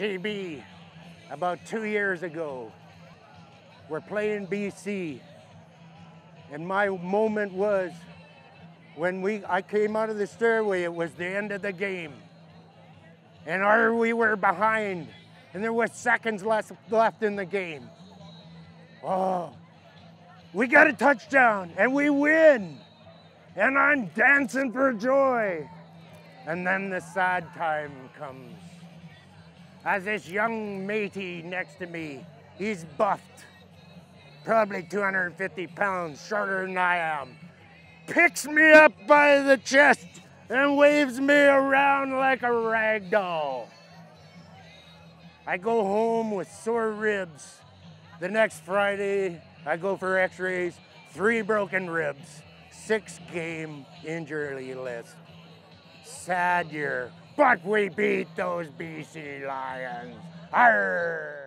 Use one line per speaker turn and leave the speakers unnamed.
GB about two years ago. We're playing BC. And my moment was when we I came out of the stairway, it was the end of the game. And our, we were behind, and there was seconds less left in the game. Oh, we got a touchdown, and we win. And I'm dancing for joy. And then the sad time comes. As this young matey next to me, he's buffed, probably 250 pounds, shorter than I am, picks me up by the chest and waves me around like a rag doll. I go home with sore ribs. The next Friday, I go for x-rays, three broken ribs, six game injury list. Sad year, but we beat those BC Lions. Arr!